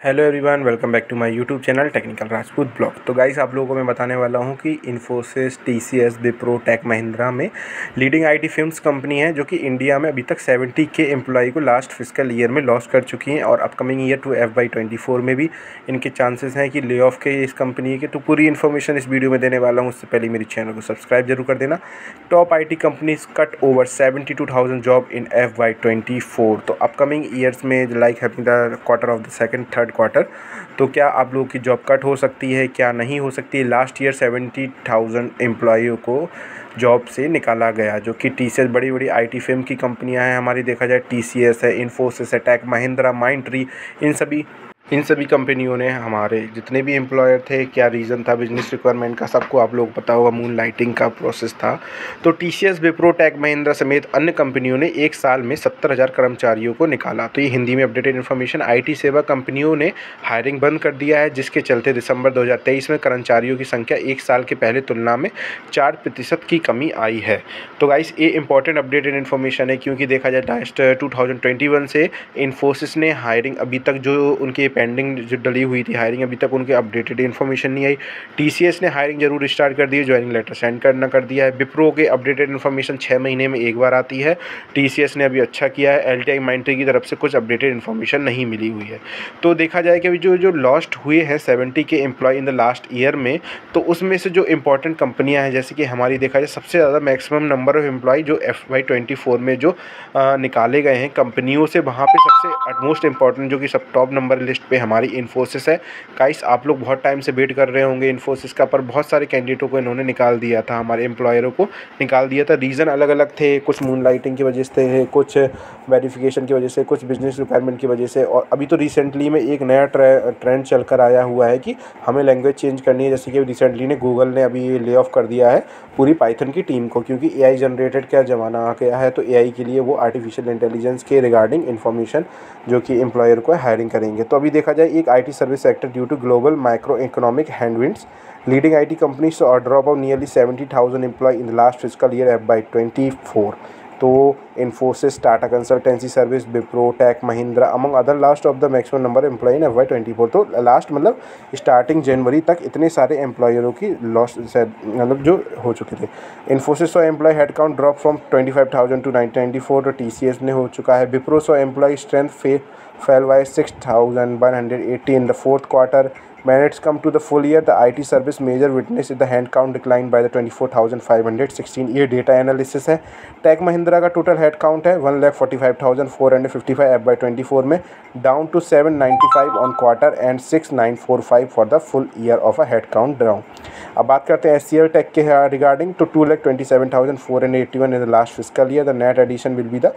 Hello everyone welcome back to my YouTube channel technical Rajput blog तो guys आप लोगों को मैं बताने वाला हूँ कि इन्फोसिस टीसीएस विप्रो टेक महिंद्रा में लीडिंग आईटी फिल्म्स कंपनी है, जो कि इंडिया में अभी तक 70 के एम्प्लॉई को लास्ट फ़िज़िकल ईयर में लॉस कर चुकी हैं और अपकमिंग ईयर टू एफ़ बाई में भी इनके चांसेस हैं कि ले ऑफ़ के इस कंपनी के। तो पूरी इन्फॉर्मेशन इस वीडियो में देने वाला हूँ, उससे पहले मेरे चैनल को सब्सक्राइब ज़रूर कर देना। Top IT companies cut over seventy job in F Y twenty तो अपकमिंग ईयर्स में like having the quarter of the second third quarter तो क्या आप लोगों की जॉब कट हो सकती है, क्या नहीं हो सकती लास्ट ईयर सेवेंटी थाउज़ेंड एम्प्लॉयों को जॉब से निकाला गया, जो कि टी सी बड़ी बड़ी आई टी फेम की कंपनियाँ हैं। हमारी देखा जाए टीसीएस है इन्फोसिस है टैक महिंद्रा माइंड्री इन सभी इन सभी कंपनियों ने हमारे जितने भी एम्प्लॉयर थे, क्या रीज़न था बिज़नेस रिक्वायरमेंट का, सबको आप लोग पता होगा मून लाइटिंग का प्रोसेस था। तो T C S Wipro Mahindra समेत अन्य कंपनियों ने एक साल में सत्तर हज़ार कर्मचारियों को निकाला। तो ये हिंदी में अपडेटेड इन्फॉर्मेशन आई सेवा कंपनियों ने हायरिंग बंद कर दिया है, जिसके चलते दिसंबर दो हज़ार तेईस में कर्मचारियों की संख्या एक साल के पहले तुलना में चार प्रतिशत की कमी आई है। तो गाइस ये इंपॉर्टेंट अपडेटेड इन्फॉर्मेशन है, क्योंकि देखा जाए लास्ट टू से इन्फोसिस ने हायरिंग अभी तक जो उनके पेंडिंग जो डली हुई थी हायरिंग अभी तक उनके अपडेटेड इन्फॉर्मेशन नहीं आई। टी ने हायरिंग ज़रूर स्टार्ट कर दी है ज्वाइनिंग लेटर सेंड करना कर दिया है। विप्रो के अपडेटेड इन्फॉर्मेशन छः महीने में एक बार आती है। टीसीएस ने अभी अच्छा किया है एल टी की तरफ़ से कुछ अपडेटेड इन्फॉर्मेशन नहीं मिली हुई है। तो देखा जाए कि अभी जो जो लॉस्ट हुए हैं सेवेंटी के employee in the last year में तो उसमें से जो इंपॉर्टेंट कंपनियाँ हैं जैसे कि हमारी देखा जाए सबसे ज़्यादा मैक्सिमम नंबर ऑफ़ एम्प्लॉय जो एफ़ वाई ट्वेंटी फोर में जो आ, निकाले गए हैं कंपनियों से वहाँ पे सबसे अटमोस्ट इंपॉर्टेंट जो कि सब टॉप नंबर लिस्ट पे हमारी इन्फोसिस है। काइस आप लोग बहुत टाइम से वेट कर रहे होंगे इन्फोसिस का, पर बहुत सारे कैंडिडेटों को इन्होंने निकाल दिया था, हमारे एम्प्लॉयरों को निकाल दिया था। रीज़न अलग अलग थे, कुछ मून लाइटिंग की वजह से, कुछ वेरिफिकेशन की वजह से, कुछ बिज़नेस रिक्वायरमेंट की वजह से, और अभी तो रिसेंटली में एक नया ट्रेंड चल कर आया हुआ है कि हमें लैंग्वेज चेंज करनी है। जैसे कि रिसेंटली ने गूगल ने अभी ले ऑफ़ कर दिया है पूरी पाइथन की टीम को, क्योंकि एआई जनरेटेड क्या ज़माना आ गया है तो एआई के लिए वो आर्टिफिशियल इंटेलिजेंस के रिगार्डिंग इन्फॉर्मेशन जो कि एम्प्लॉयर को हायरिंग करेंगे। तो अभी देखा जाए एक IT service sector due to global micro economic headwinds leading IT companies saw a drop of nearly 70,000 employees in the last fiscal by twenty 24 तो Infosys Tata consultancy service Wipro Tech Mahindra among other last of the maximum number employee in F Y twenty four तो last मतलब starting जनवरी तक इतने सारे एम्प्लॉयरों की loss मतलब जो हो चुके थे। Infosys so employee head count drop from twenty five thousand to nine ninety four तो टी सी एस ने हो चुका है। विप्रो सो एम्प्लॉय स्ट्रेंथ फे fell by six thousand one hundred eighty in the fourth quarter When it's come to the full year, the IT service major witnessed the hand count decline by the 24,516 year data analysis है। Tech Mahindra का total head count है one lakh forty five thousand four hundred fifty five F Y twenty four में down to seven ninety five on quarter end six nine four five for the full year of a head count down अब बात करते हैं S C L take के regarding तो two lakh twenty seven thousand four hundred eighty one in the last fiscal year the net addition will be the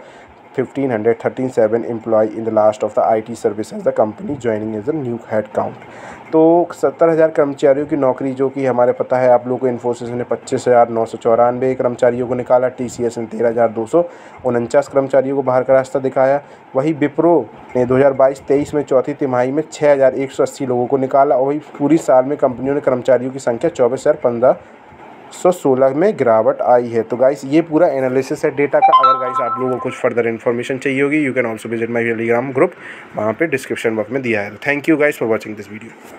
1537 employee in the last of the IT service as the company joining as a new head count तो सत्तर हज़ार कर्मचारियों की नौकरी जो कि हमारे पता है, आप लोगों को इन्फोसिस ने पच्चीस हज़ार नौ सौ चौरानवे कर्मचारियों को निकाला टी सी एस ने तेरह हज़ार दो सौ उनचास कर्मचारियों को बाहर का रास्ता दिखाया। वही विप्रो ने दो हज़ार बाईस तेईस में चौथी तिमाही में छः हज़ार एक सौ अस्सी लोगों को निकाला और वही पूरी साल में कंपनियों ने कर्मचारियों की संख्या चौबीस हज़ार पंद्रह सौ सोलह में गिरावट आई है। तो गाइस ये पूरा एनालिसिस है डेटा का। अगर गाइस आप लोगों को कुछ फर्दर इन्फॉर्मेशन चाहिए होगी you can also visit my Telegram group वहाँ पे डिस्क्रिप्शन बॉक्स में दिया है। Thank you guys for watching this video